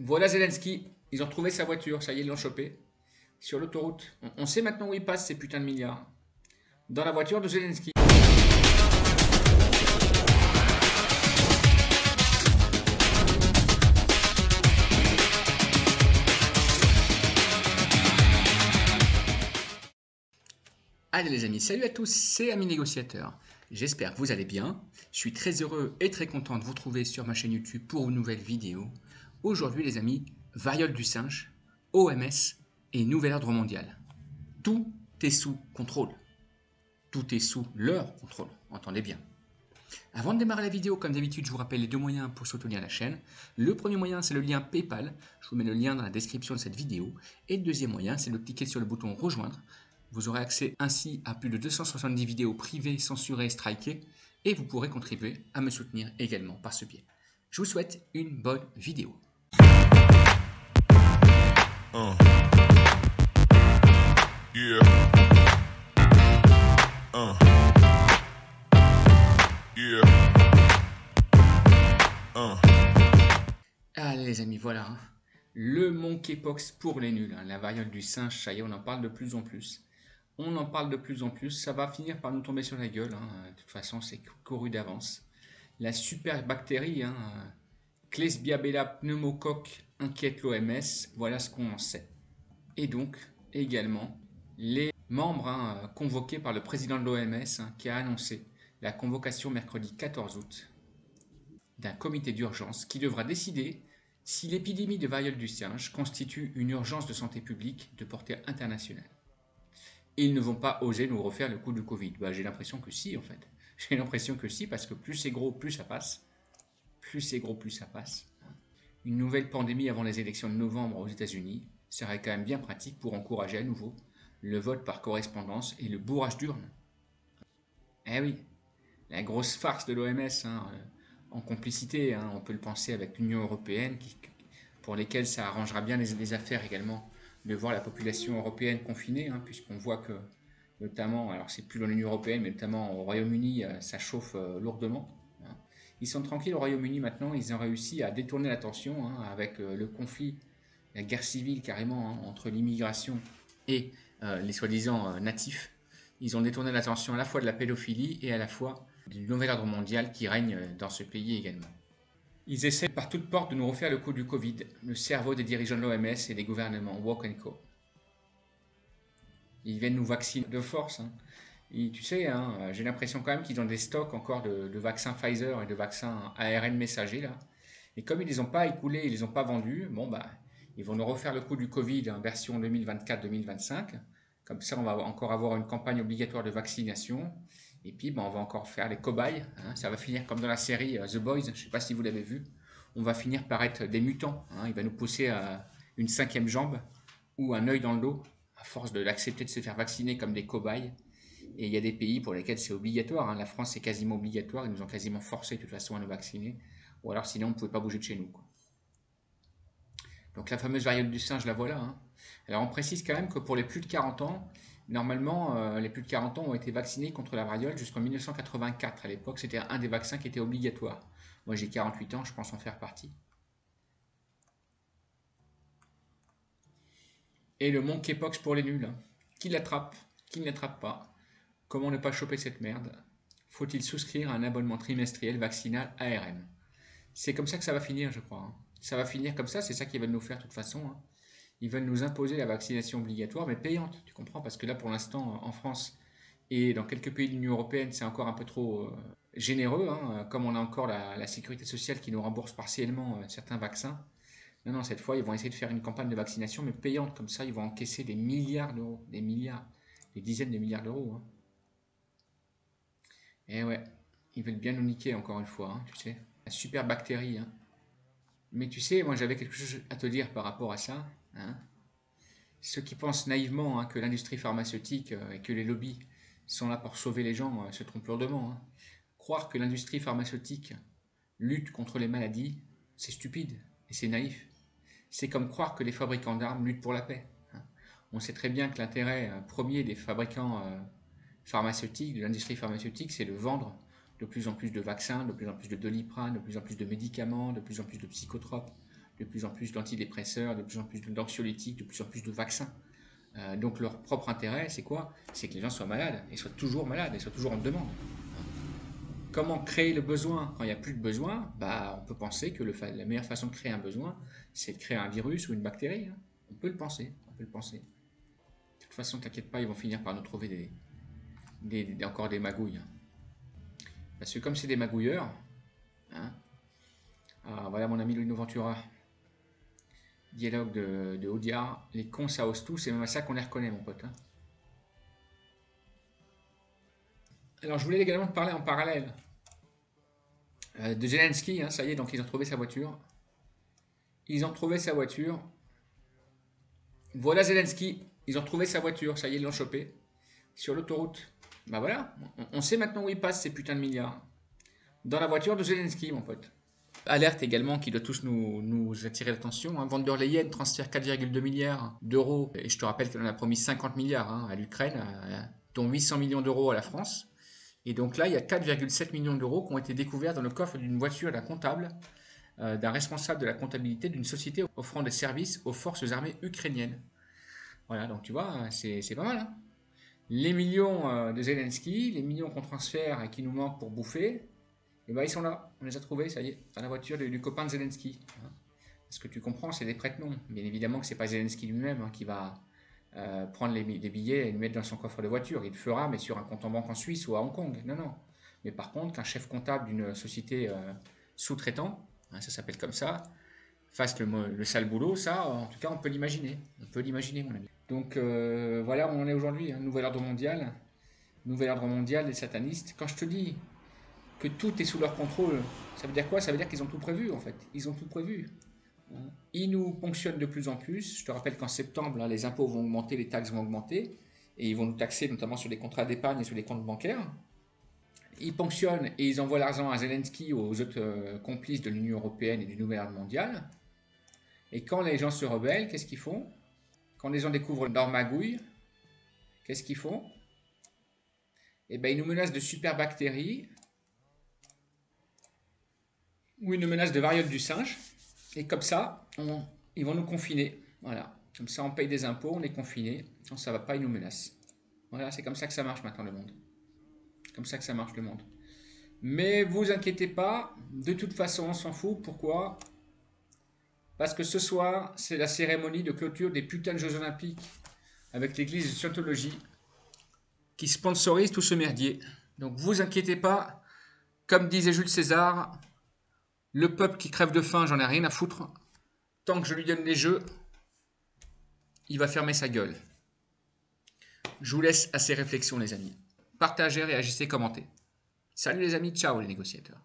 Voilà Zelensky, ils ont retrouvé sa voiture, ça y est, ils l'ont chopé. Sur l'autoroute. On, sait maintenant où ils passent ces putains de milliards. Dans la voiture de Zelensky. Allez les amis, salut à tous, c'est Ami Négociateur. J'espère que vous allez bien. Je suis très heureux et très content de vous trouver sur ma chaîne YouTube pour une nouvelle vidéo. Aujourd'hui les amis, variole du singe, OMS et nouvel ordre mondial. Tout est sous contrôle. Tout est sous leur contrôle, entendez bien. Avant de démarrer la vidéo, comme d'habitude, je vous rappelle les deux moyens pour soutenir la chaîne. Le premier moyen, c'est le lien PayPal. Je vous mets le lien dans la description de cette vidéo. Et le deuxième moyen, c'est de cliquer sur le bouton rejoindre. Vous aurez accès ainsi à plus de 270 vidéos privées, censurées, strikées. Et vous pourrez contribuer à me soutenir également par ce biais. Je vous souhaite une bonne vidéo. Uh. Uh. Uh. Allez les amis, voilà. Hein. Le monkeypox pour les nuls, hein. la variole du singe, ça y est, on en parle de plus en plus. On en parle de plus en plus, ça va finir par nous tomber sur la gueule. Hein. De toute façon, c'est couru d'avance. La super bactérie, Klesbiabella pneumocoque inquiète l'OMS, voilà ce qu'on en sait. Et donc, également, les membres hein, convoqués par le président de l'OMS hein, qui a annoncé la convocation mercredi 14 août d'un comité d'urgence qui devra décider si l'épidémie de variole du singe constitue une urgence de santé publique de portée internationale. ils ne vont pas oser nous refaire le coup du Covid. Bah, J'ai l'impression que si, en fait. J'ai l'impression que si, parce que plus c'est gros, plus ça passe plus c'est gros, plus ça passe. Une nouvelle pandémie avant les élections de novembre aux États-Unis serait quand même bien pratique pour encourager à nouveau le vote par correspondance et le bourrage d'urnes. Eh oui, la grosse farce de l'OMS, hein, euh, en complicité, hein, on peut le penser avec l'Union européenne, pour lesquelles ça arrangera bien les, affaires également de voir la population européenne confinée, hein, puisqu'on voit que notamment, alors c'est plus dans l'Union européenne, mais notamment au Royaume-Uni, euh, ça chauffe euh, lourdement. Ils sont tranquilles au Royaume-Uni maintenant, ils ont réussi à détourner l'attention hein, avec euh, le conflit, la guerre civile carrément hein, entre l'immigration et euh, les soi-disant euh, natifs. Ils ont détourné l'attention à la fois de la pédophilie et à la fois du nouvel ordre mondial qui règne dans ce pays également. Ils essaient par toutes portes de nous refaire le coup du Covid, le cerveau des dirigeants de l'OMS et des gouvernements, Walk Co. Ils viennent nous vacciner de force. Hein tu sais, hein, j'ai l'impression quand même qu'ils ont des stocks encore de, vaccins Pfizer et de vaccins ARN messagers là. Et comme ils les ont pas écoulés, ils les ont pas vendus, bon bah ils vont nous refaire le coup du Covid en version 2024-2025. Comme ça, on va encore avoir une campagne obligatoire de vaccination. Et puis, bah, on va encore faire les cobayes. Hein. Ça va finir comme dans la série euh, The Boys. Je sais pas si vous l'avez vu. On va finir par être des mutants. Hein. Il va nous pousser à une cinquième jambe ou un œil dans le dos à force de l'accepter de se faire vacciner comme des cobayes. Et il y a des pays pour lesquels c'est obligatoire. Hein. La France, c'est quasiment obligatoire. Ils nous ont quasiment forcé de toute façon à nous vacciner. Ou alors sinon, on ne pouvait pas bouger de chez nous. Donc la fameuse variole du singe, la voilà. Hein. Alors on précise quand même que pour les plus de 40 ans, normalement, euh, les plus de 40 ans ont été vaccinés contre la variole jusqu'en 1984. À l'époque, c'était un des vaccins qui était obligatoire. Moi, j'ai 48 ans, je pense en faire partie. Et le monkeypox pour les nuls. Hein. Qui l'attrape? Qui ne l'attrape pas? Comment ne pas choper cette merde? Faut-il souscrire à un abonnement trimestriel vaccinal ARN C'est comme ça que ça va finir, je crois. Hein. Ça va finir comme ça, c'est ça qu'ils veulent nous faire de toute façon. Hein. Ils veulent nous imposer la vaccination obligatoire, mais payante, tu comprends? Parce que là, pour l'instant, en France et dans quelques pays de l'Union Européenne, c'est encore un peu trop euh, généreux, hein. comme on a encore la, sécurité sociale qui nous rembourse partiellement euh, certains vaccins. Non, non, cette fois, ils vont essayer de faire une campagne de vaccination, mais payante, comme ça, ils vont encaisser des milliards d'euros, des milliards, des dizaines de milliards d'euros. Eh ouais, ils veulent bien nous niquer encore une fois, hein, tu sais. La super bactérie. Hein. Mais tu sais, moi j'avais quelque chose à te dire par rapport à ça. Hein. Ceux qui pensent naïvement hein, que l'industrie pharmaceutique euh, et que les lobbies sont là pour sauver les gens euh, se trompent lourdement. Croire que l'industrie pharmaceutique lutte contre les maladies, c'est stupide et c'est naïf. C'est comme croire que les fabricants d'armes luttent pour la paix. On sait très bien que l'intérêt euh, premier des fabricants pharmaceutique, de l'industrie pharmaceutique, c'est de vendre de plus en plus de vaccins, de plus en plus de doliprane, de plus en plus de médicaments, de plus en plus de psychotropes, de plus en plus d'antidépresseurs, de plus en plus d'anxiolytiques, de plus en plus de vaccins. Euh, donc leur propre intérêt, c'est quoi? C'est que les gens soient malades, et soient toujours malades, et soient toujours en demande. Comment créer le besoin? Quand il n'y a plus de besoin bah, On peut penser que la meilleure façon de créer un besoin, c'est de créer un virus ou une bactérie. Hein. On peut le penser, on peut le penser. De toute façon, t'inquiète pas, ils vont finir par nous trouver des, encore des magouilles. Hein. Parce que comme c'est des magouilleurs, hein, ah, voilà mon ami Louis Ventura, dialogue de, de les cons ça ose tout, c'est même à ça qu'on les reconnaît mon pote. Hein. Alors je voulais également parler en parallèle euh, de Zelensky, ça y est, donc ils ont trouvé sa voiture. Ils ont trouvé sa voiture. Voilà Zelensky, ils ont trouvé sa voiture, ça y est, ils l'ont chopé. Sur l'autoroute. Bah voilà, on sait maintenant où il passe ces putains de milliards. Dans la voiture de Zelensky, mon pote. Alerte également qui doit tous nous, nous attirer l'attention. Hein. Van der Leyen transfère 4,2 milliards d'euros. Et je te rappelle qu'elle en a promis 50 milliards hein, à l'Ukraine, dont 800 millions d'euros à la France. Et donc là, il y a 4,7 millions d'euros qui ont été découverts dans le coffre d'une voiture d'un comptable, euh, d'un responsable de la comptabilité d'une société offrant des services aux forces armées ukrainiennes. Voilà, donc tu vois, c'est pas mal. Hein les millions euh, de Zelensky, les millions qu'on transfère et qui nous manquent pour bouffer, et eh ben ils sont là, on les a trouvés, ça y est, dans la voiture du, copain de Zelensky. Hein. Ce que tu comprends, c'est des prête-noms. Bien évidemment que c'est pas Zelensky lui-même hein, qui va euh, prendre les, billets et les mettre dans son coffre de voiture. Il le fera, mais sur un compte en banque en Suisse ou à Hong Kong. Non, non. Mais par contre, qu'un chef comptable d'une société euh, sous-traitant, hein, ça s'appelle comme ça, fasse le, le, sale boulot, ça, en tout cas, on peut l'imaginer. On peut l'imaginer, mon ami. Donc euh, voilà où on est aujourd'hui, hein, nouvel ordre mondial, nouvel ordre mondial des satanistes. Quand je te dis que tout est sous leur contrôle, ça veut dire quoi? Ça veut dire qu'ils ont tout prévu en fait. Ils ont tout prévu. Ils nous ponctionnent de plus en plus. Je te rappelle qu'en septembre, les impôts vont augmenter, les taxes vont augmenter, et ils vont nous taxer notamment sur les contrats d'épargne et sur les comptes bancaires. Ils ponctionnent et ils envoient l'argent à Zelensky ou aux autres euh, complices de l'Union européenne et du nouvel ordre mondial. Et quand les gens se rebellent, qu'est-ce qu'ils font? Quand les gens découvrent leur magouille, qu'est-ce qu'ils font? Eh bien, ils nous menacent de super bactéries ou une menace de variole du singe. Et comme ça, ils vont nous confiner. Voilà. Comme ça, on paye des impôts, on est confiné. Non, ça va pas, ils nous menacent. Voilà, c'est comme ça que ça marche maintenant le monde. Comme ça que ça marche le monde. Mais vous inquiétez pas, de toute façon, on s'en fout. Pourquoi? Parce que ce soir, c'est la cérémonie de clôture des putains de Jeux Olympiques avec l'église de Scientologie qui sponsorise tout ce merdier. Donc vous inquiétez pas, comme disait Jules César, le peuple qui crève de faim, j'en ai rien à foutre. Tant que je lui donne les jeux, il va fermer sa gueule. Je vous laisse à ces réflexions, les amis. Partagez, réagissez, commentez. Salut les amis, ciao les négociateurs.